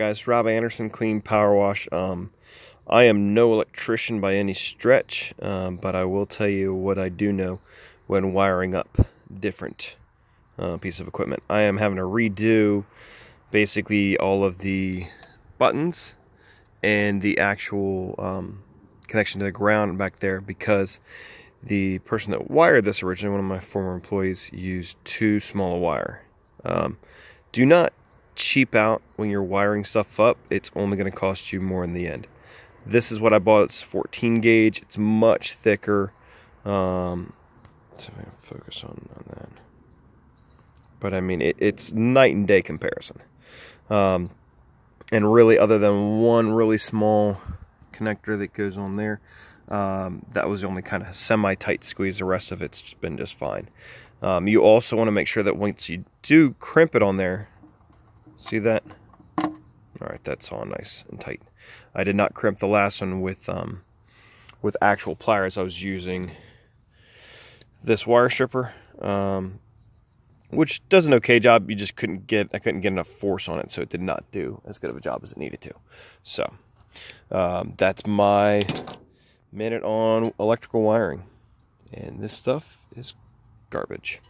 guys rob anderson clean power wash. Um, i am no electrician by any stretch um, but i will tell you what i do know when wiring up different uh, piece of equipment. I am having to redo basically all of the buttons and the actual um, connection to the ground back there because the person that wired this originally one of my former employees used too small a wire. Um, do not cheap out when you're wiring stuff up. It's only going to cost you more in the end. This is what I bought. It's 14 gauge. It's much thicker. Um, let's see if I can focus on, on that. But I mean, it, it's night and day comparison. Um, and really, other than one really small connector that goes on there, um, that was the only kind of semi-tight squeeze. The rest of it's been just fine. Um, you also want to make sure that once you do crimp it on there, See that? All right, that's all nice and tight. I did not crimp the last one with um, with actual pliers. I was using this wire stripper, um, which does an okay job. You just couldn't get I couldn't get enough force on it, so it did not do as good of a job as it needed to. So um, that's my minute on electrical wiring, and this stuff is garbage.